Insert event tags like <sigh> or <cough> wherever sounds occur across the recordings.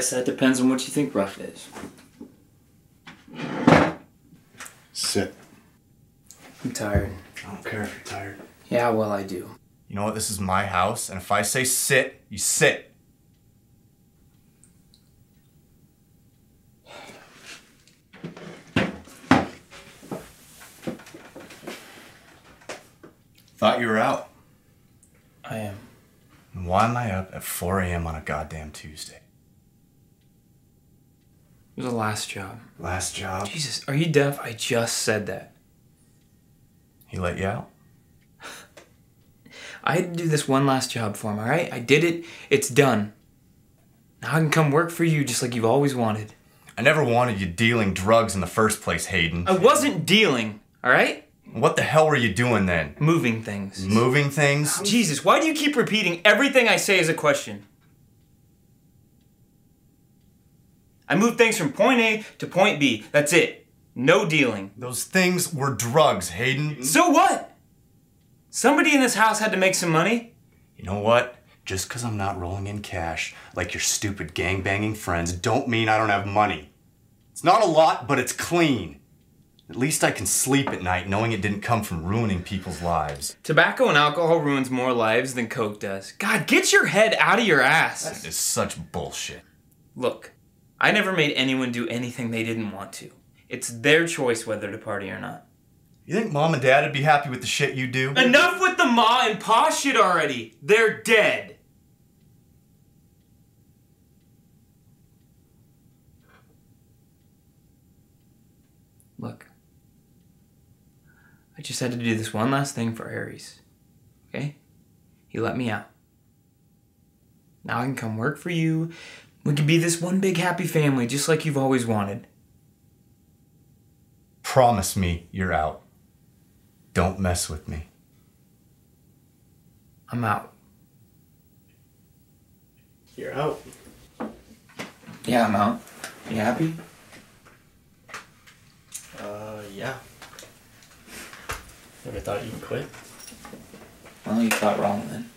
Guess that depends on what you think rough is. Sit. I'm tired. I don't care if you're tired. Yeah, well, I do. You know what? This is my house, and if I say sit, you sit. Thought you were out. I am. And why am I up at 4 a.m. on a goddamn Tuesday? It was the last job. Last job. Jesus, are you deaf? I just said that. He let you out? <laughs> I had to do this one last job for him, alright? I did it. It's done. Now I can come work for you just like you've always wanted. I never wanted you dealing drugs in the first place, Hayden. I wasn't dealing, alright? What the hell were you doing then? Moving things. Moving things? Jesus, why do you keep repeating everything I say as a question? I moved things from point A to point B. That's it. No dealing. Those things were drugs, Hayden. Mm-hmm. So what? Somebody in this house had to make some money. You know what? Just because I'm not rolling in cash like your stupid gang-banging friends don't mean I don't have money. It's not a lot, but it's clean. At least I can sleep at night knowing it didn't come from ruining people's lives. Tobacco and alcohol ruins more lives than Coke does. God, get your head out of your ass. That is such bullshit. Look, I never made anyone do anything they didn't want to. It's their choice whether to party or not. You think mom and dad would be happy with the shit you do? Enough with the ma and pa shit already. They're dead. Look, I just had to do this one last thing for Aries. Okay? He let me out. Now I can come work for you. We can be this one big happy family just like you've always wanted. Promise me you're out. Don't mess with me. I'm out. You're out. Yeah, I'm out. You happy? Uh, yeah. Never thought you'd quit. Well, you thought wrong then.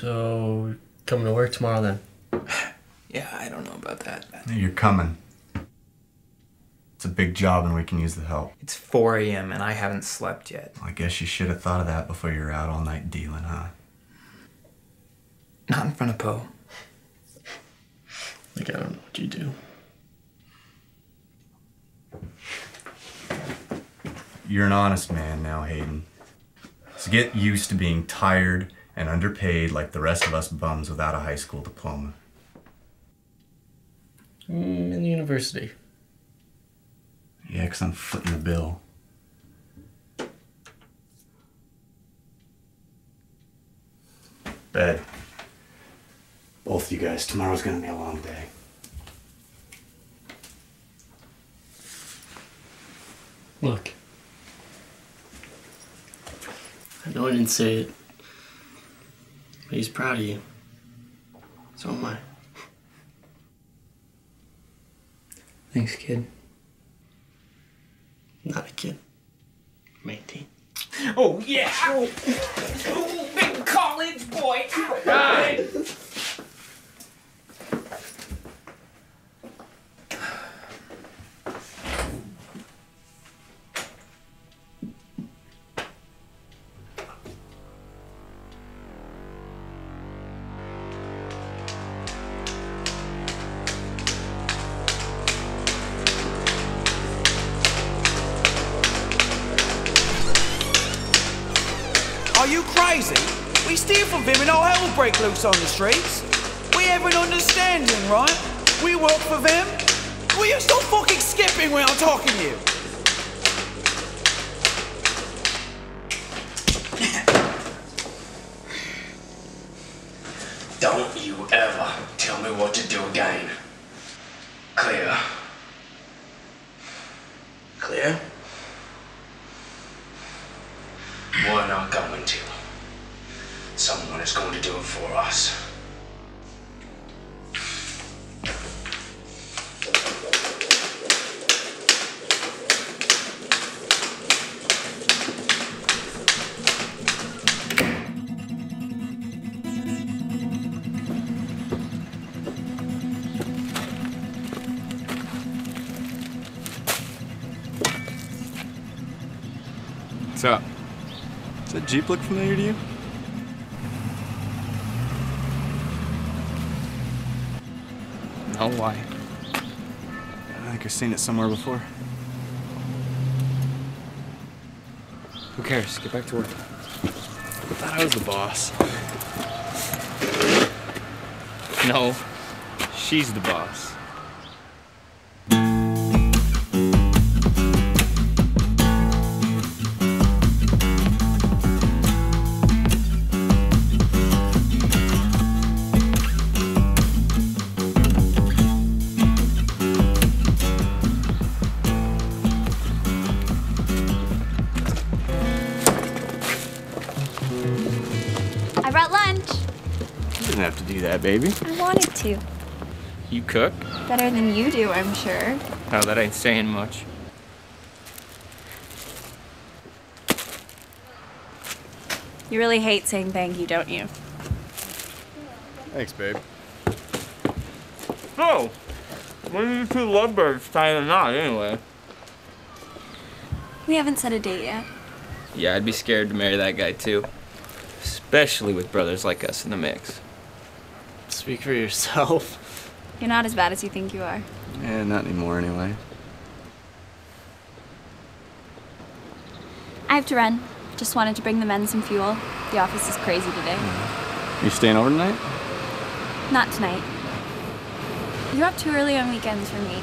So, coming to work tomorrow then? <sighs> Yeah, I don't know about that. You're coming. It's a big job and we can use the help. It's 4 a.m. and I haven't slept yet. I guess you should have thought of that before you were out all night dealing, huh? Not in front of Poe. Like, I don't know what you do. You're an honest man now, Hayden. So get used to being tired and underpaid like the rest of us bums without a high school diploma. Mm, in the university. Yeah, 'cause I'm footing the bill. Bed. Both of you guys, tomorrow's gonna be a long day. Look. I know I didn't say it. But he's proud of you. So am I. Thanks, kid. Not a kid. I'm 18. Oh, yeah! Oh, oh big college boy! Right. Steal from them and all hell will break loose on the streets. We have an understanding, right? We work for them. Will you stop fucking skipping when I'm talking to you? Don't you ever tell me what to do again. Clear? What's up? Does that Jeep look familiar to you? No, why? I think I've seen it somewhere before. Who cares? Get back to work. I thought I was the boss. No, she's the boss. Have to do that, baby. I wanted to. You cook? Better than you do, I'm sure. Oh, that ain't saying much. You really hate saying thank you, don't you? Thanks, babe. So, when are you two lovebirds tying a knot anyway? We haven't set a date yet. Yeah, I'd be scared to marry that guy too. Especially with brothers like us in the mix. Speak for yourself. You're not as bad as you think you are. Yeah, not anymore anyway. I have to run. Just wanted to bring the men some fuel. The office is crazy today. You staying over tonight? Not tonight. You're up too early on weekends for me.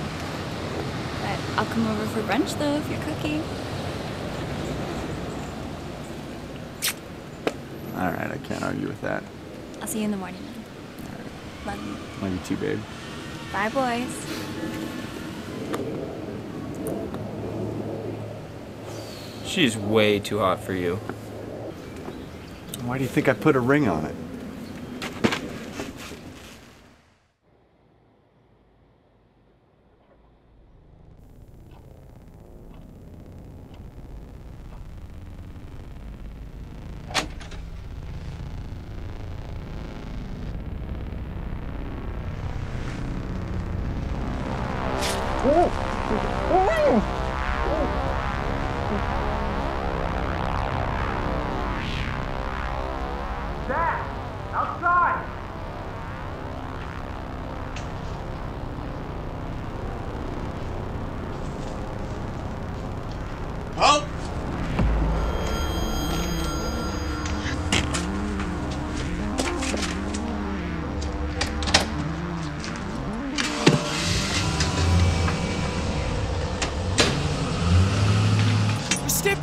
But I'll come over for brunch though if you're cooking. All right, I can't argue with that. I'll see you in the morning then. Love you. Love you too, babe. Bye, boys. She's way too hot for you. Why do you think I put a ring on it? Help!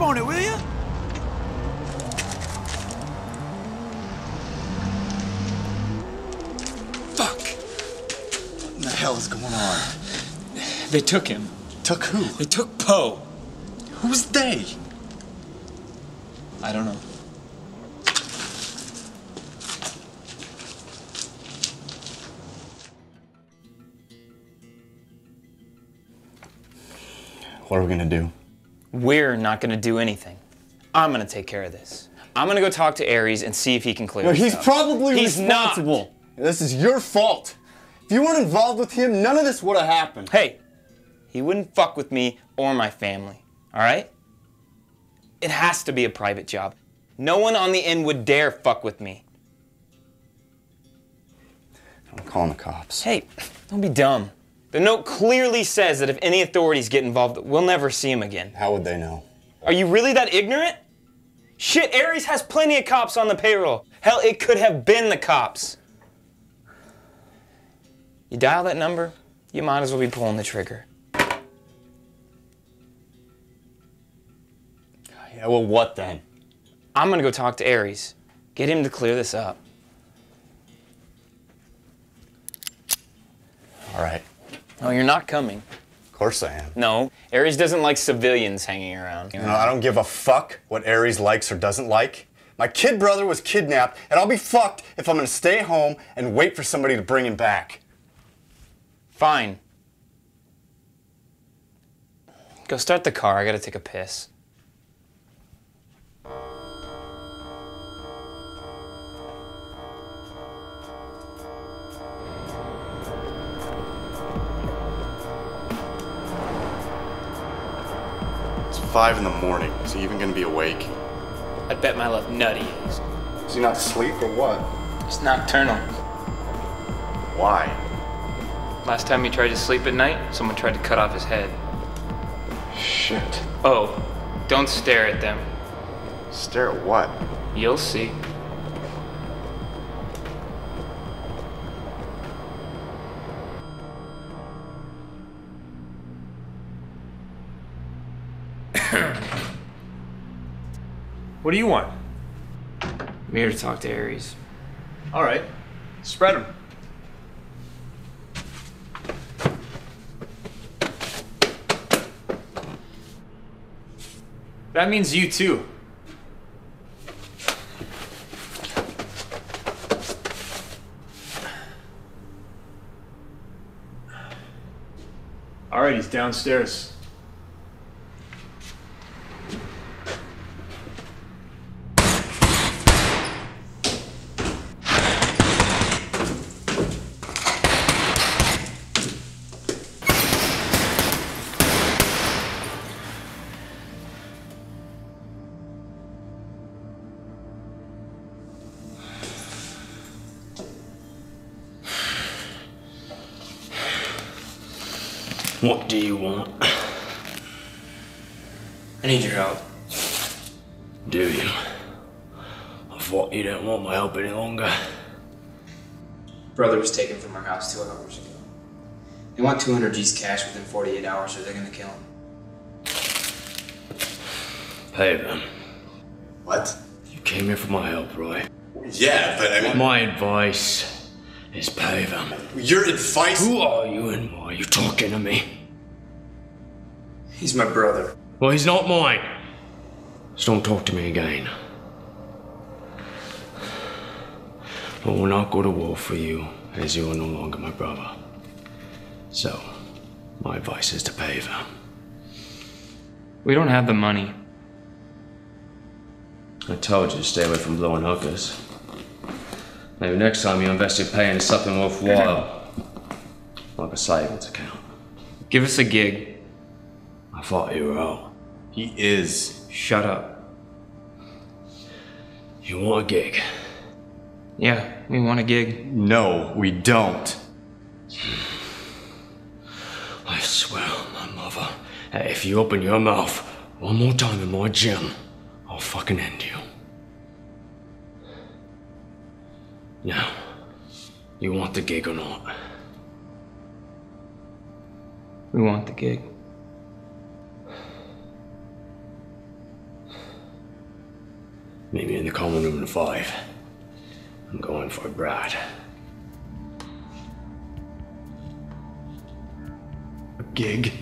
On it, will you? Fuck! What in the hell is going on? They took him. Took who? They took Poe. Who's they? I don't know. What are we gonna do? We're not gonna do anything. I'm gonna take care of this. I'm gonna go talk to Ares and see if he can clear No, this he's up. probably He's not. responsible. This is your fault. If you weren't involved with him, none of this would have happened. Hey, he wouldn't fuck with me or my family, all right? It has to be a private job. No one on the end would dare fuck with me. I'm calling the cops. Hey, don't be dumb. The note clearly says that if any authorities get involved, we'll never see him again. How would they know? Are you really that ignorant? Shit, Ares has plenty of cops on the payroll. Hell, it could have been the cops. You dial that number, you might as well be pulling the trigger. Yeah, well, what then? I'm gonna go talk to Ares. Get him to clear this up. All right. No, you're not coming. Of course I am. No, Ares doesn't like civilians hanging around. You know, I don't give a fuck what Ares likes or doesn't like. My kid brother was kidnapped, and I'll be fucked if I'm gonna stay home and wait for somebody to bring him back. Fine. Go start the car. I gotta take a piss. Five in the morning. Is he even gonna be awake? I'd bet my left nutty is. Is he not asleep or what? It's nocturnal. Why? Last time he tried to sleep at night, someone tried to cut off his head. Shit. Oh, don't stare at them. Stare at what? You'll see. What do you want? I'm here to talk to Aries. All right. Spread them. That means you too. All right, he's downstairs. 200 G's cash within 48 hours or they're gonna kill him. Pay them. What? You came here for my help, right? Yeah, but I mean, My advice is pay them. your advice. Who are you and why are you talking to me? He's my brother. Well, he's not mine. So don't talk to me again. I will not go to war for you, as you are no longer my brother. So, my advice is to pay them. We don't have the money. I told you to stay away from blowing hookers. Maybe next time you invest your pay into something worthwhile, like a savings account. Give us a gig. I thought you were out. He is. Shut up. You want a gig? Yeah, we want a gig. No, we don't. Hmm. I swear on my that if you open your mouth one more time in my gym, I'll fucking end you. Now, you want the gig or not? We want the gig. Meet me in the common room at five. I'm going for Brad. A gig?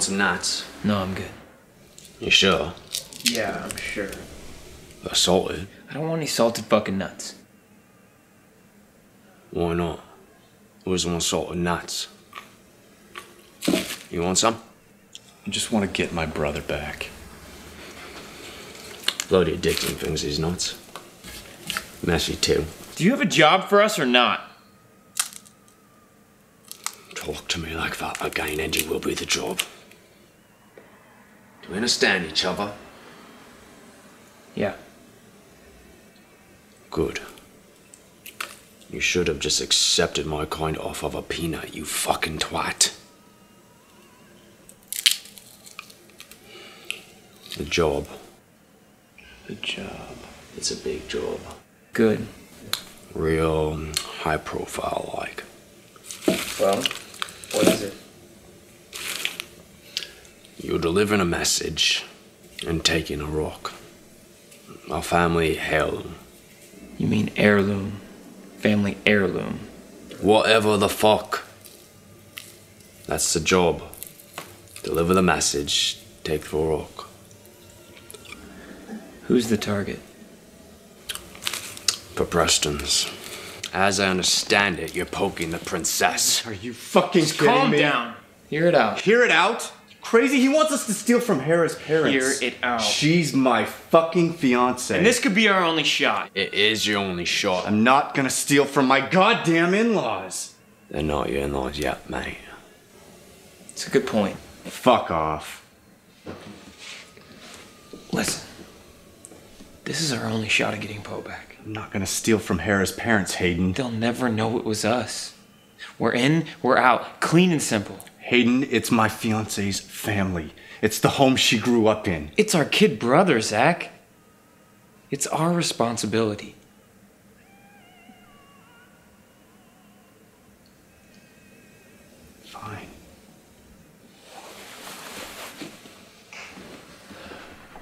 Want some nuts? No, I'm good. You sure? Yeah, I'm sure. They're salted. I don't want any salted fucking nuts. Why not? Who doesn't want salted nuts? You want some? I just want to get my brother back. Bloody addicting things, these nuts. Messy too. Do you have a job for us or not? Talk to me like that again, and you will be the job. We understand each other? Yeah. Good. You should have just accepted my kind offer of a peanut, you fucking twat. The job. The job. It's a big job. Good. Real high profile like. Well, what is it? You're delivering a message and taking a rock. Our family hell. You mean heirloom. Family heirloom. Whatever the fuck. That's the job. Deliver the message, take the rock. Who's the target? For Preston's. As I understand it, you're poking the princess. Are you fucking kidding Calm me? down. Hear it out. Hear it out? Crazy? He wants us to steal from Hera's parents. Hear it out. She's my fucking fiance. And this could be our only shot. It is your only shot. I'm not gonna steal from my goddamn in-laws. They're not your in-laws yet, mate. It's a good point. Fuck off. Listen, this is our only shot at getting Poe back. I'm not gonna steal from Hera's parents, Hayden. They'll never know it was us. We're in, we're out, clean and simple. Hayden, it's my fiance's family. It's the home she grew up in. It's our kid brother, Zach. It's our responsibility. Fine.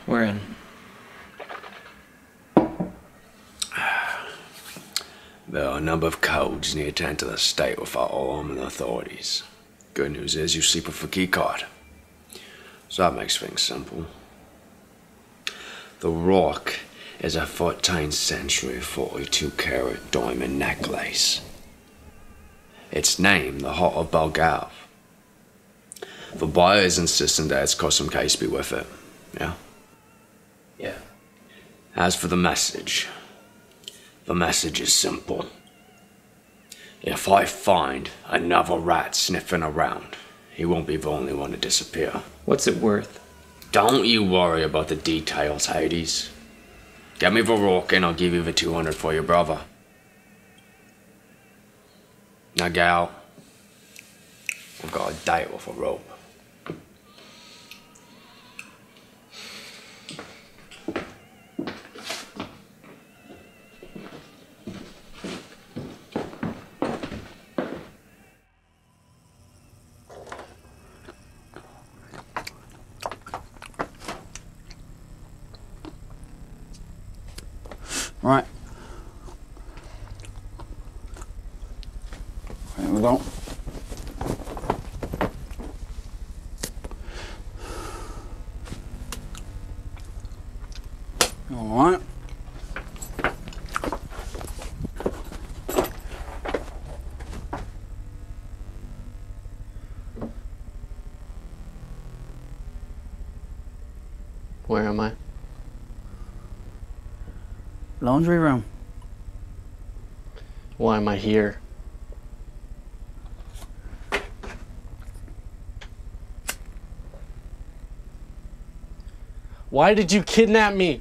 We're in. There are a number of codes near to enter the state without alarming the authorities. Good news is you sleep with a key card. So that makes things simple. The rock is a 14th century 42 carat diamond necklace. Its name, the Heart of Belgav. The buyer is insisting that its custom case be with it. Yeah? Yeah. As for the message, the message is simple. If I find another rat sniffing around, he won't be the only one to disappear. What's it worth? Don't you worry about the details, Hades. Get me the rock and I'll give you the 200 for your brother. Now, gal, I've got a date with a rope. Right. There we go. All right. Where am I? Laundry room. Why am I here? Why did you kidnap me?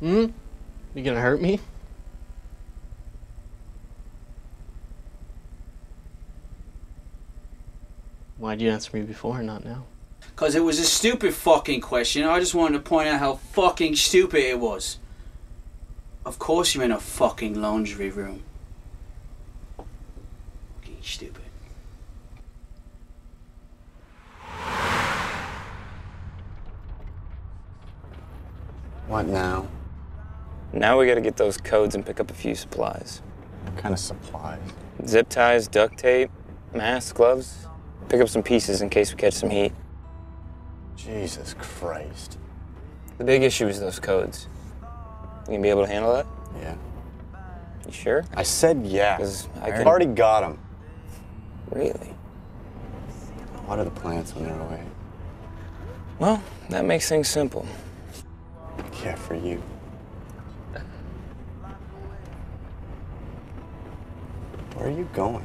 Hmm? You gonna hurt me? Why'd you answer me before, not now? Because it was a stupid fucking question. I just wanted to point out how fucking stupid it was. Of course you're in a fucking laundry room. Fucking stupid. What now? Now we gotta get those codes and pick up a few supplies. What kind of supplies? Zip ties, duct tape, masks, gloves. Pick up some pieces in case we catch some heat. Jesus Christ. The big issue is those codes. You gonna be able to handle that? Yeah. You sure? I said yeah. 'Cause I already got them. Really? What are the plants on their way? Well, that makes things simple. Yeah, for you. Where are you going?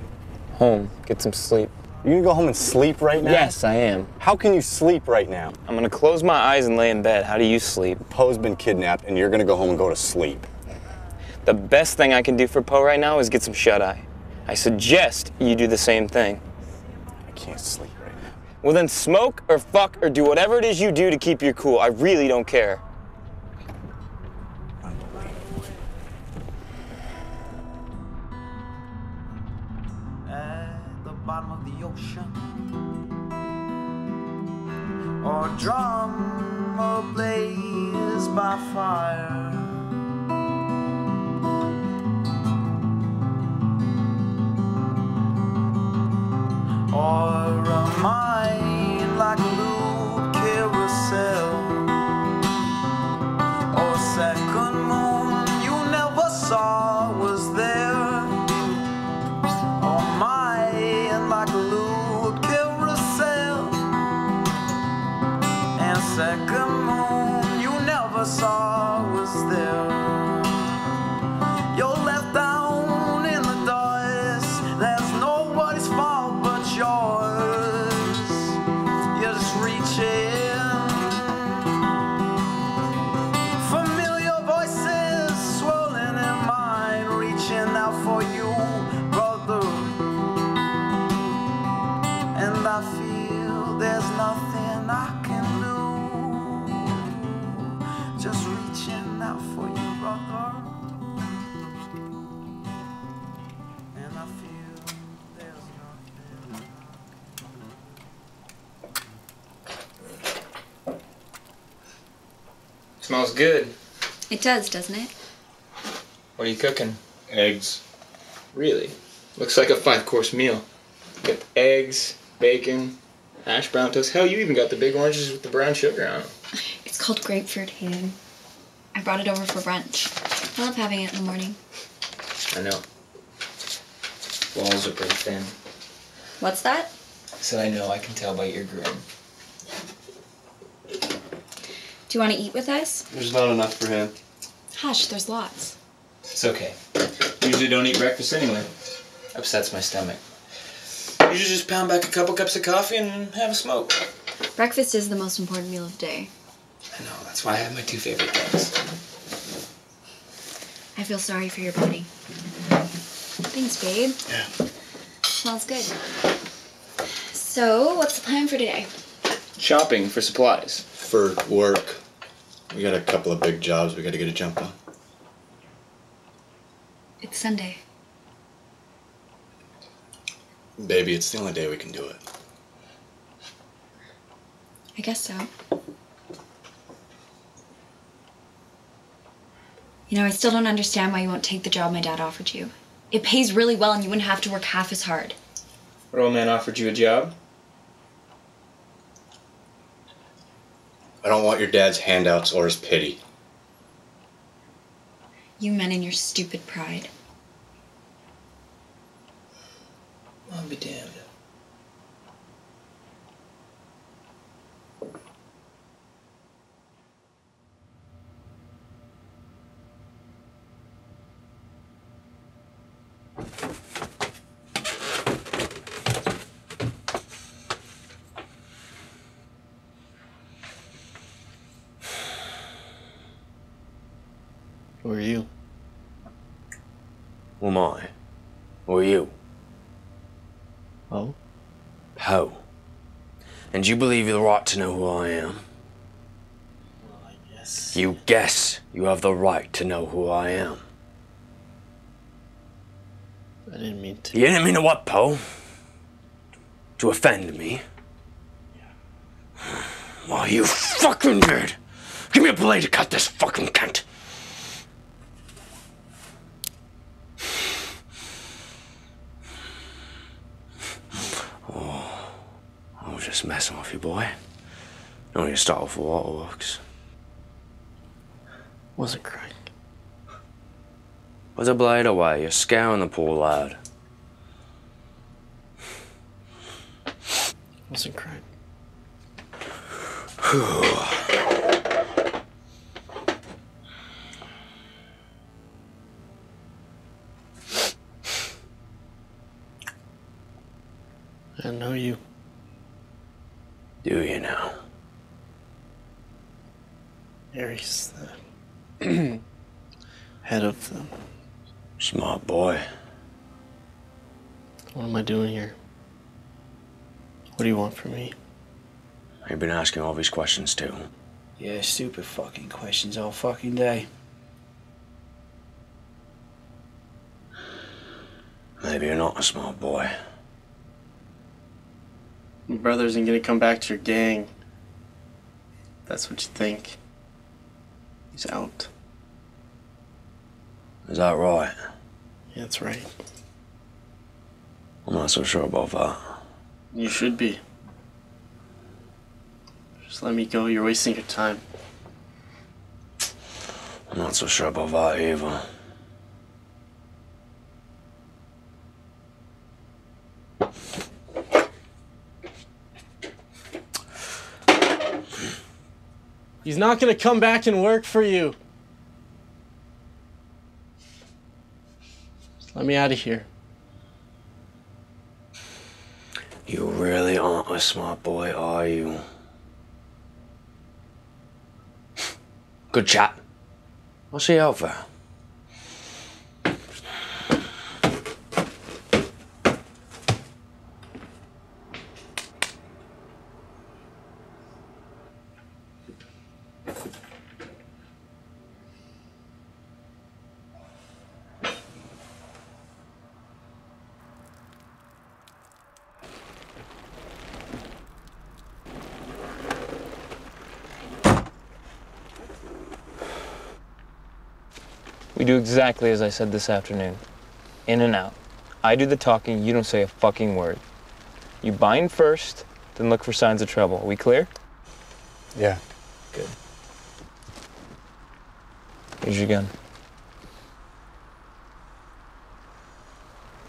Home, get some sleep. You gonna go home and sleep right now? Yes, I am. How can you sleep right now? I'm gonna close my eyes and lay in bed. How do you sleep? Poe's been kidnapped and you're gonna go home and go to sleep. The best thing I can do for Poe right now is get some shut eye. I suggest you do the same thing. I can't sleep right now. Well, then smoke or fuck or do whatever it is you do to keep your cool. I really don't care. Or drum ablaze by fire. Or a mind like a It does, doesn't it? What are you cooking? Eggs. Really? Looks like a five course meal. Got eggs, bacon, hash brown toast. Hell, you even got the big oranges with the brown sugar on them. <laughs> It's called grapefruit, Hayden. I brought it over for brunch. I love having it in the morning. I know. Walls are pretty thin. What's that? So I know I can tell by your grin. Do you want to eat with us? There's not enough for him. Hush, there's lots. It's okay. Usually don't eat breakfast anyway. Upsets my stomach. Usually just pound back a couple cups of coffee and have a smoke. Breakfast is the most important meal of the day. I know, that's why I have my two favorite things. I feel sorry for your body. Thanks, babe. Yeah. Smells good. So, what's the plan for today? Shopping for supplies. For work. We got a couple of big jobs we gotta get a jump on. It's Sunday. Baby, it's the only day we can do it. I guess so. You know, I still don't understand why you won't take the job my dad offered you. It pays really well and you wouldn't have to work half as hard. What old man offered you a job? I don't want your dad's handouts or his pity. You men and your stupid pride. I'll be damned. Who are you? Who am I? Who are you? Oh? Ho. And you believe you're the right to know who I am? Yes. You guess you have the right to know who I am. I didn't mean to. You didn't mean to what, Poe? To offend me? Yeah. Well, you fucking nerd! Give me a blade to cut this fucking cunt! Oh, Was messing with you, boy. No need to start off with waterworks. Wasn't crying. Put the blade away, you're scaring the poor lad. Wasn't crying. <sighs> I know you. Do you know? Aries, the <clears throat> head of the. Smart boy. What am I doing here? What do you want from me? You've been asking all these questions too. Yeah, stupid fucking questions all fucking day. Maybe you're not a smart boy. My brother isn't gonna come back to your gang. That's what you think. He's out. Is that right? Yeah, that's right. I'm not so sure about that. You should be. Just let me go. You're wasting your time. I'm not so sure about that either. He's not gonna come back and work for you. Let me out of here. You really aren't a smart boy, are you? Good chat. I'll see you out there. We do exactly as I said this afternoon. In and out. I do the talking, you don't say a fucking word. You bind first, then look for signs of trouble. Are we clear? Yeah. Good. Here's your gun.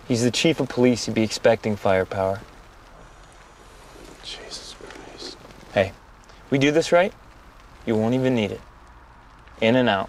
He's the chief of police. He'd be expecting firepower. Jesus Christ. Hey, we do this right, you won't even need it. In and out.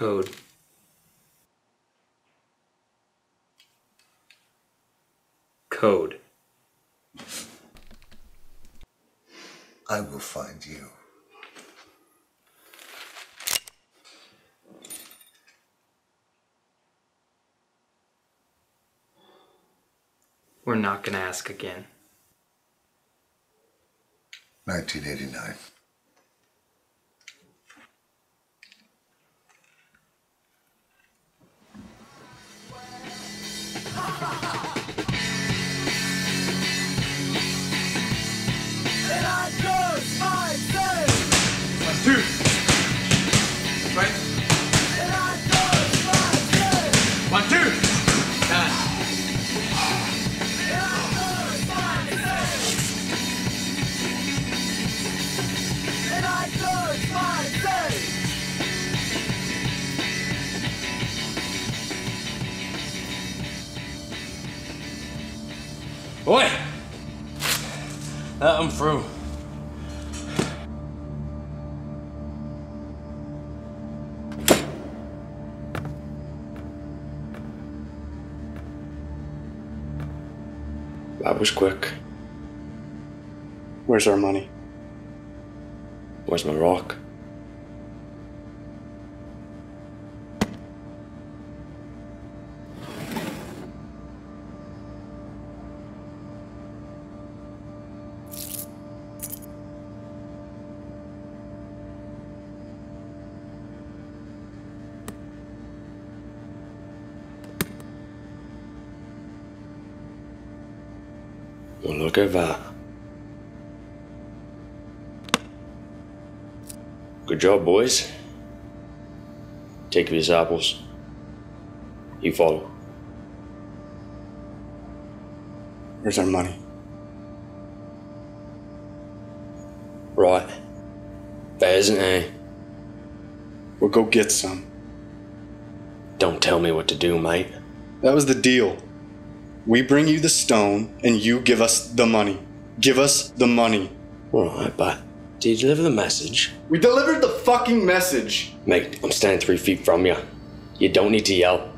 Code. Code. I will find you. We're not gonna ask again. 1989. Boy! That I'm through. That was quick. Where's our money? Where's my rock? Good job, boys. Take these apples. You follow. Where's our money? Right. There isn't any. We'll go get some. Don't tell me what to do, mate. That was the deal. We bring you the stone, and you give us the money. Give us the money. Alright, but did you deliver the message? We delivered the fucking message. Mate, I'm standing three feet from you. You don't need to yell.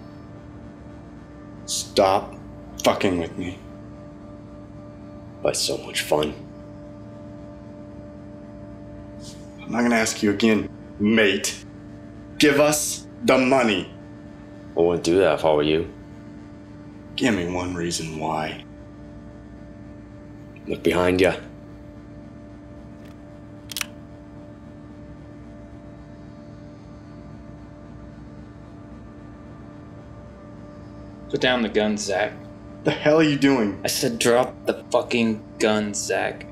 Stop fucking with me. But so much fun. I'm not gonna ask you again, mate. Give us the money. I wouldn't do that if I were you. Give me one reason why. Look behind you. Put down the gun, Zach. The hell are you doing? I said drop the fucking gun, Zach.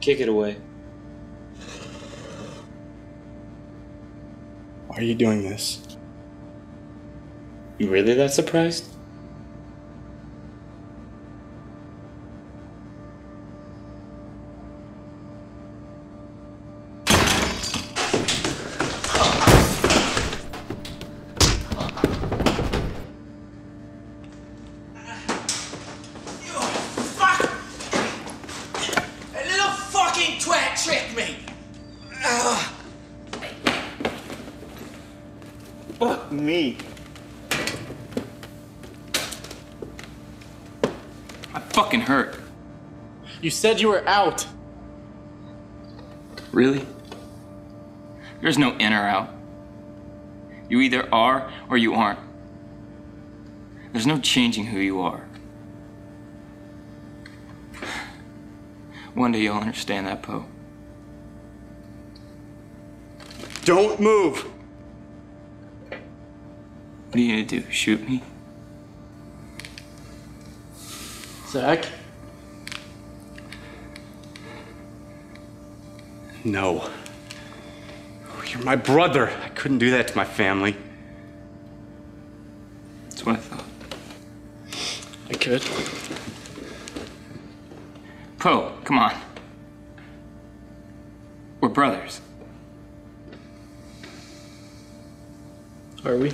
Kick it away. Why are you doing this? You really that surprised? Said you were out. Really? There's no in or out. You either are or you aren't. There's no changing who you are. One day you'll understand that, Poe. Don't move! What are you gonna do? Shoot me? Zach? No. Oh, you're my brother. I couldn't do that to my family. That's what I thought. I could. Poe, come on. We're brothers. Are we?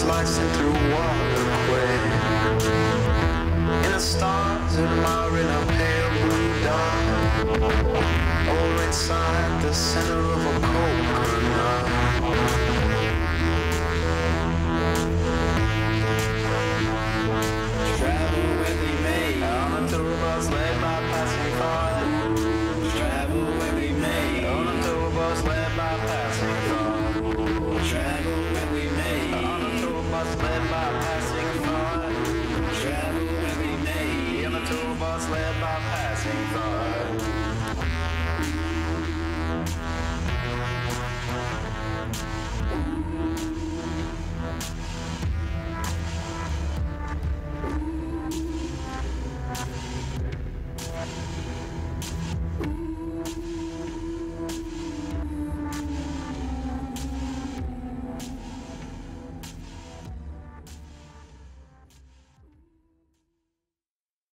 Slicing through quay. In the stars, admiring a pale blue dot. Or inside the center of a coconut.